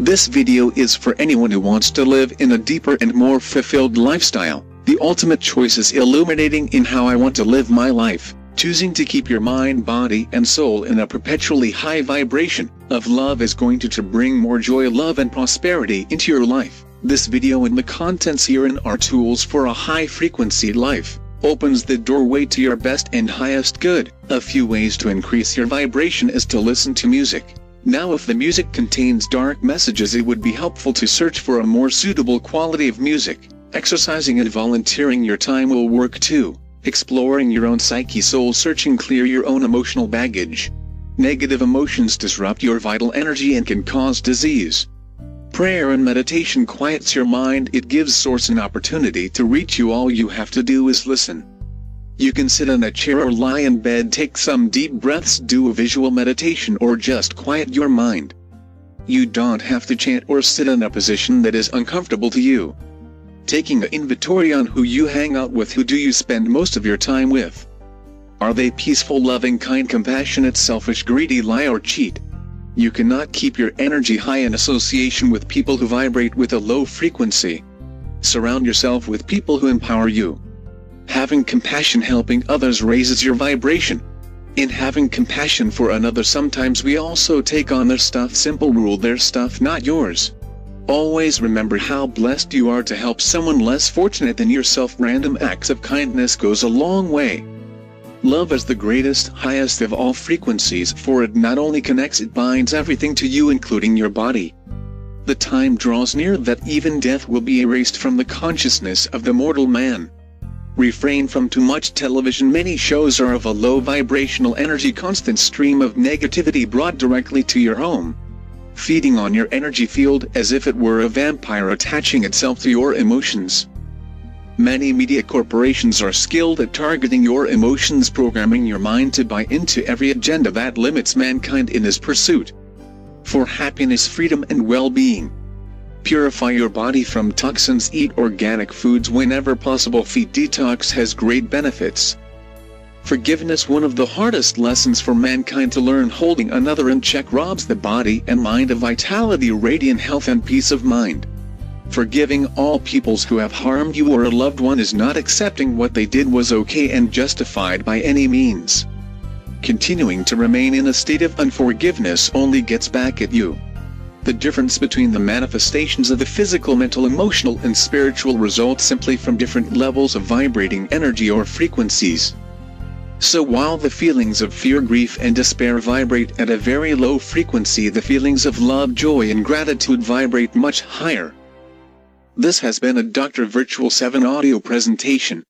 This video is for anyone who wants to live in a deeper and more fulfilled lifestyle. The ultimate choice is illuminating in how I want to live my life, choosing to keep your mind, body, and soul in a perpetually high vibration of love is going to, to bring more joy, love, and prosperity into your life. This video and the contents herein are tools for a high frequency life opens the doorway to your best and highest good. A few ways to increase your vibration is to listen to music. Now if the music contains dark messages it would be helpful to search for a more suitable quality of music. Exercising and volunteering your time will work too. Exploring your own psyche soul searching clear your own emotional baggage. Negative emotions disrupt your vital energy and can cause disease. Prayer and meditation quiets your mind, it gives source an opportunity to reach you all you have to do is listen. You can sit in a chair or lie in bed take some deep breaths do a visual meditation or just quiet your mind. You don't have to chant or sit in a position that is uncomfortable to you. Taking an inventory on who you hang out with who do you spend most of your time with. Are they peaceful loving kind compassionate selfish greedy lie or cheat? You cannot keep your energy high in association with people who vibrate with a low frequency. Surround yourself with people who empower you. Having compassion helping others raises your vibration. In having compassion for another sometimes we also take on their stuff simple rule their stuff not yours. Always remember how blessed you are to help someone less fortunate than yourself random acts of kindness goes a long way. Love is the greatest, highest of all frequencies for it not only connects it binds everything to you including your body. The time draws near that even death will be erased from the consciousness of the mortal man. Refrain from too much television many shows are of a low vibrational energy constant stream of negativity brought directly to your home. Feeding on your energy field as if it were a vampire attaching itself to your emotions. Many media corporations are skilled at targeting your emotions programming your mind to buy into every agenda that limits mankind in his pursuit for happiness freedom and well-being. Purify your body from toxins eat organic foods whenever possible feed detox has great benefits. Forgiveness one of the hardest lessons for mankind to learn holding another in check robs the body and mind of vitality radiant health and peace of mind. Forgiving all peoples who have harmed you or a loved one is not accepting what they did was okay and justified by any means. Continuing to remain in a state of unforgiveness only gets back at you. The difference between the manifestations of the physical, mental, emotional, and spiritual results simply from different levels of vibrating energy or frequencies. So while the feelings of fear, grief, and despair vibrate at a very low frequency, the feelings of love, joy, and gratitude vibrate much higher. This has been a Dr. Virtual 7 audio presentation.